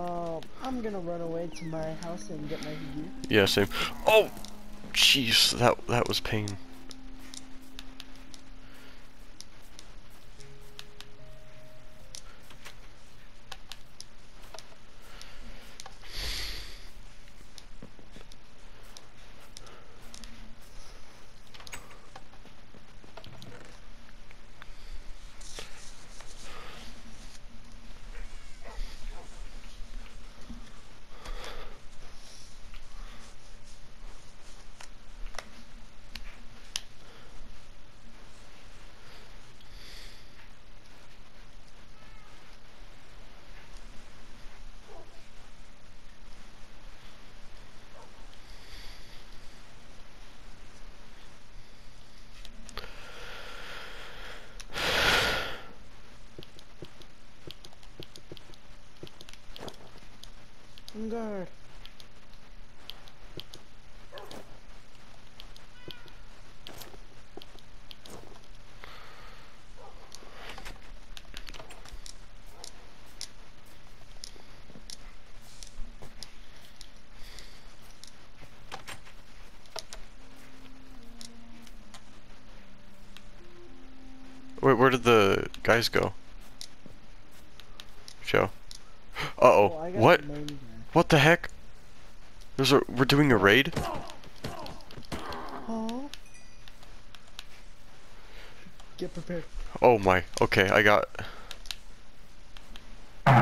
Um, I'm gonna run away to my house and get my gear. Yeah, same. Oh, jeez, that that was pain. Guard. Wait, where did the guys go? Joe. Uh oh. Got what? The main guy. What the heck? There's a we're doing a raid? Oh. Get prepared. Oh my. Okay, I got I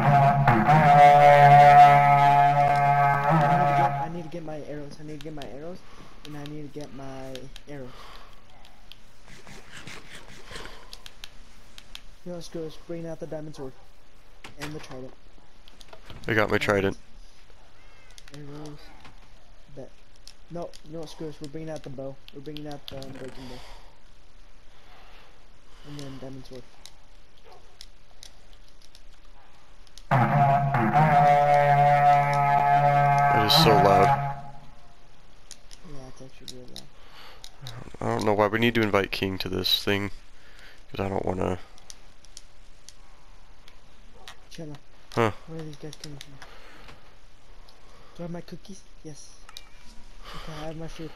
need to get, I need to get my arrows. I need to get my arrows, and I need to get my arrows. You know, let's go. Let's bring out the diamond sword and the trident. I got my trident. Arrows. Bet. No, no, screw us. We're bringing out the bow. We're bringing out the unbreaking bow. And then diamond sword. It is so loud. Yeah, it's actually really loud. I don't know why we need to invite King to this thing. Because I don't want to. Huh. Where are these guys coming from? Do I have my cookies? Yes. Okay, I have my food.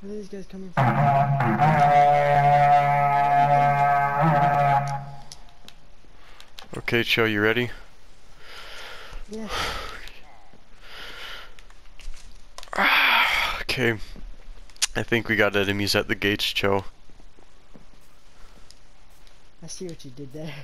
Where are these guys coming from? Okay, Cho, you ready? Yeah. Okay. I think we got enemies at the gates, Cho. I see what you did there.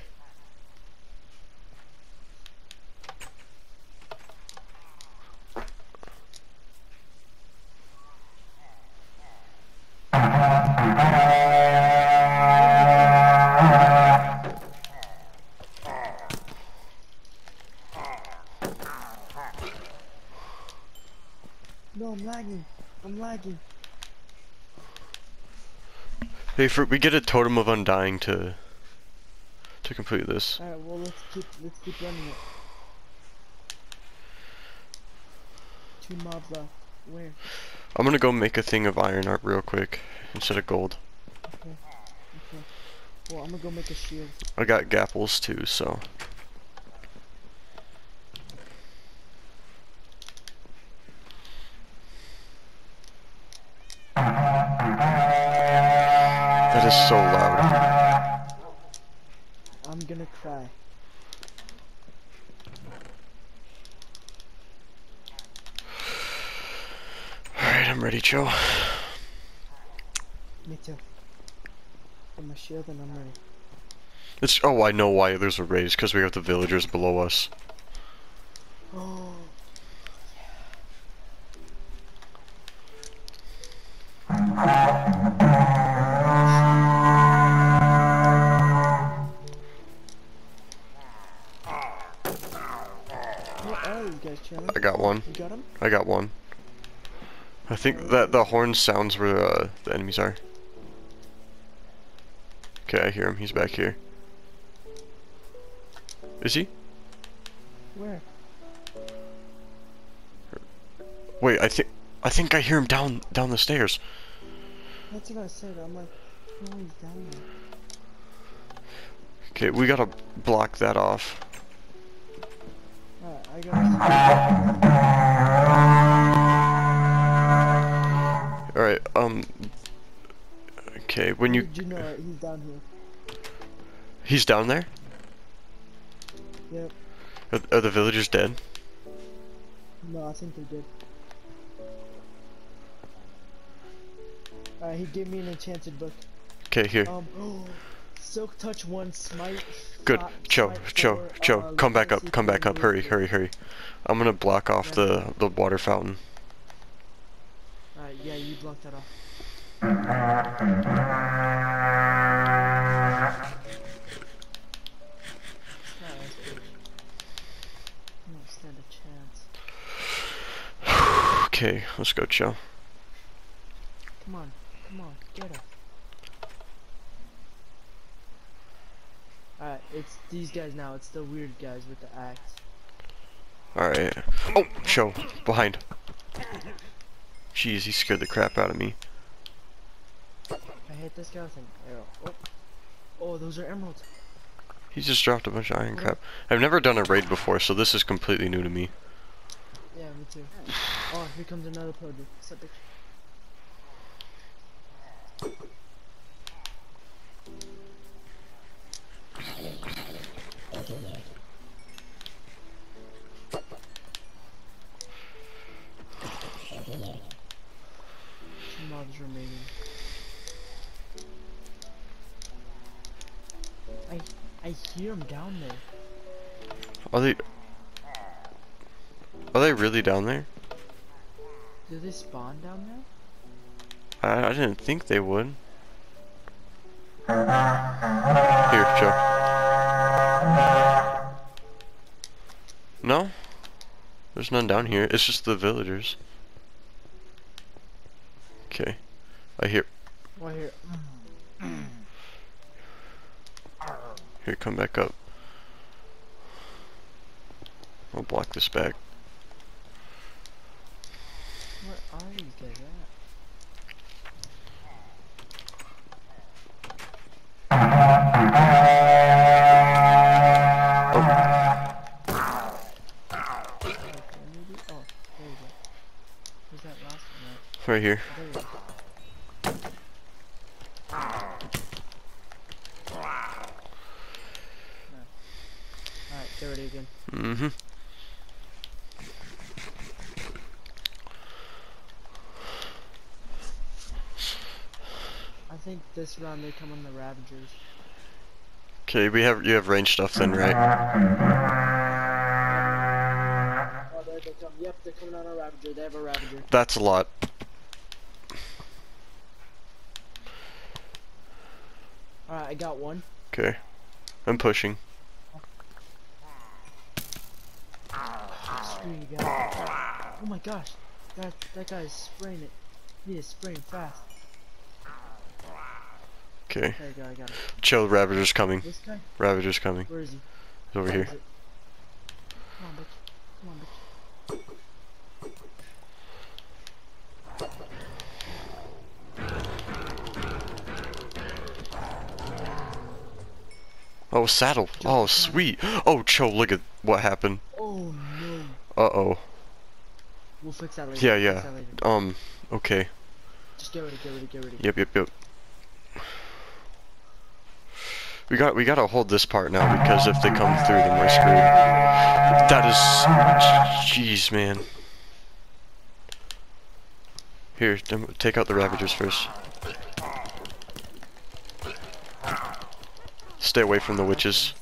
No, I'm lagging. I'm lagging. Hey, for we get a totem of undying to to complete this. Alright, well let's keep let's keep running it. Two mobs left. Where? I'm gonna go make a thing of iron art real quick instead of gold. Okay. Well, I'm gonna go make a shield. I got gapples too, so. So loud. I'm gonna cry. Alright, I'm ready, Joe. Me too. Get my shield and I'm ready. It's oh, I know why there's a raise because we have the villagers below us. Oh. Where I got one. You got him? I got one. I think that the horn sounds where uh, the enemies are. Okay, I hear him. He's back here. Is he? Where? Wait, I think I think I hear him down down the stairs. That's what I said. I'm like, No, he's down there. Okay, we gotta block that off. Alright, I got Alright, um... Okay, when you... You know? He's down here. He's down there? Yep. Are, are the villagers dead? No, I think they did. Alright, he gave me an enchanted book. Okay, here. Um, Silk Touch 1 Smite. Good. Cho, Cho, Cho, come back up, come back up, hurry, hurry, hurry. I'm gonna block off the, the water fountain. Alright, yeah, you blocked that off. Alright, that's good. I don't stand a chance. Okay, let's go, Cho. Come on, come on, get up. Alright, it's these guys now. It's the weird guys with the axe. Alright. Oh, show. behind. Jeez, he scared the crap out of me. I hit this guy with an arrow. Oh, oh those are emeralds. He just dropped a bunch of iron crap. I've never done a raid before, so this is completely new to me. Yeah, me too. Oh, here comes another pillager. Remaining. I I hear him down there. Are they... Are they really down there? Do they spawn down there? I, I didn't think they would. Here, Joe. No? There's none down here. It's just the villagers. Okay. I hear... Well, here. Mm. Here, come back up. I'll block this back. Where are these guys at? Okay, maybe. Oh, there you go. Where's that last one at? Right here. Oh, there you go. Alright, get ready again. Mm-hmm. I think this round they come on the Ravagers. Okay, we have you have range stuff then, right? Oh, there they come. Yep, they're coming on a Ravager. They have a Ravager. That's a lot. Alright, I got one. Okay. I'm pushing. Screw you guys. Oh my gosh. That, that guy is spraying it. He is spraying fast. Okay. There you go, I got him. Chill, Ravager's coming. This guy? Ravager's coming. Where is he? He's over Where here. it? Come on, bitch. Come on, bitch. Oh, saddle. Oh, sweet. Oh, Cho, look at what happened. Oh. Uh-oh. We'll fix that later. Yeah, yeah. Later. Um, okay. Just get ready, get ready, get ready. Yep, yep, yep. We got we gotta hold this part now because if they come through, then we're screwed. That is, jeez, man. Here, take out the Ravagers first. Stay away from the witches.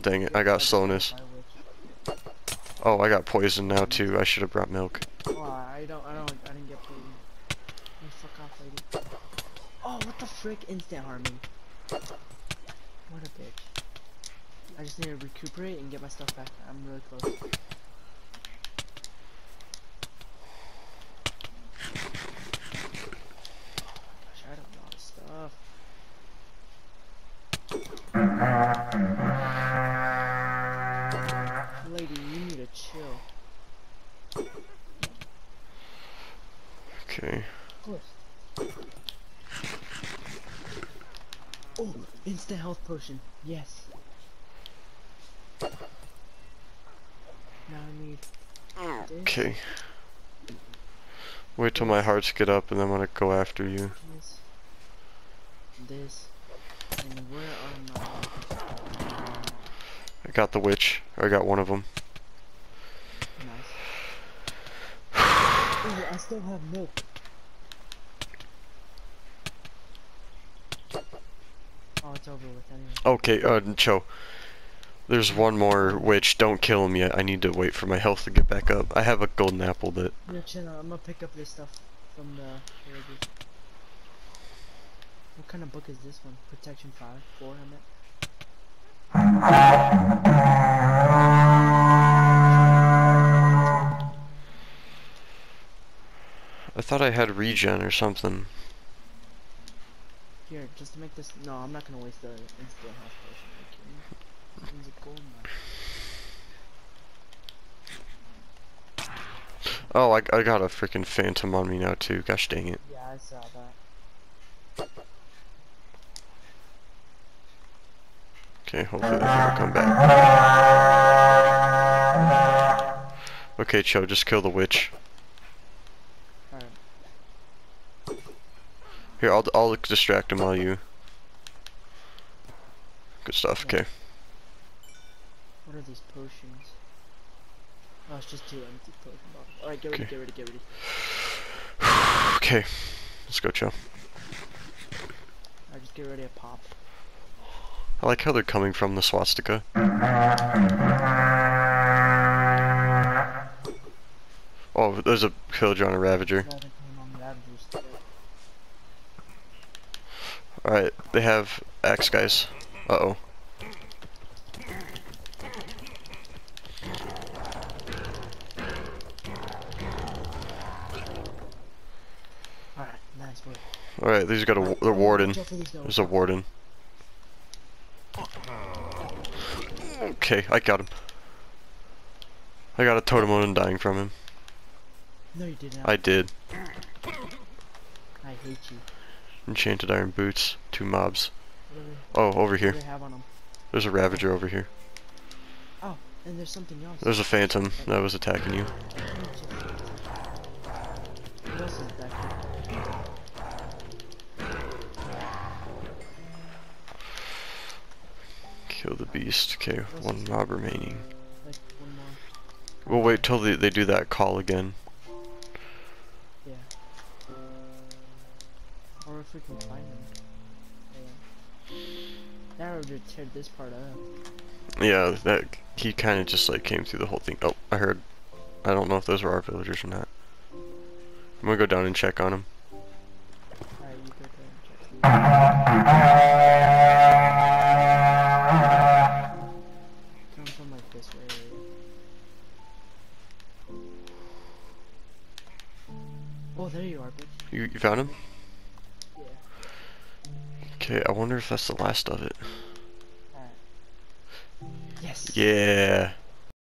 Dang it, I got slowness. My. Oh, I got poison now too. I should have brought milk. Oh, I don't, I don't, I didn't get poison. You fuck off, lady. Oh, what the frick? Instant harming. What a bitch. I just need to recuperate and get my stuff back. I'm really close. Oh gosh, I don't know all this stuff. Instant health potion. Yes. Now I need this, Okay. Wait till my hearts get up and then I'm gonna go after you. this, this, and where are my I got the witch. I got one of them. nice? Oh, I still have milk. Oh, it's over with anyway. Okay, uh, Cho. There's one more witch. Don't kill him yet. I need to wait for my health to get back up. I have a golden apple that. Yeah, chill out. I'm gonna pick up this stuff from the. What kind of book is this one? Protection 5? 4, I meant? I thought I had regen or something. Here, just to make this. No, I'm not gonna waste the instant health potion. Are you kidding me? Use a gold mine. Oh, I, I got a freaking phantom on me now too. Gosh dang it. Yeah, I saw that. Okay, hopefully that will come back. Okay, Cho, just kill the witch. Alright. Here, I'll I'll distract him while you. Good stuff. Okay. What are these potions? Oh, it's just two empty potion bottles. Alright, get ready, Okay. get ready, get ready. Okay. Let's go, Cho. Alright, just get ready to pop. I like how they're coming from the swastika. Oh, there's a pillager on a ravager. Rather came on the Ravagers today. Alright, they have axe guys. Uh oh. Alright, nice work. Alright, these got a the warden. out for these guys. There's a warden. Okay, I got him. I got a totem of undying from him. No, you didn't. I did. I hate you. Enchanted iron boots. Two mobs. They, Oh, over here. they have on them? There's a ravager over here. Oh, and there's something else. There's a phantom that was attacking you. What else is back here? Kill the beast. Okay, one mob remaining. Like one more. We'll wait till they, they do that call again. That would just tear this part up. Yeah, that he kind of just like came through the whole thing. Oh, I heard. I don't know if those were our villagers or not. I'm gonna go down and check on them. Alright, you go there and check. Come from like this way. Oh, there you are, bitch. You, you found him? Yeah. Okay, I wonder if that's the last of it. Yeah.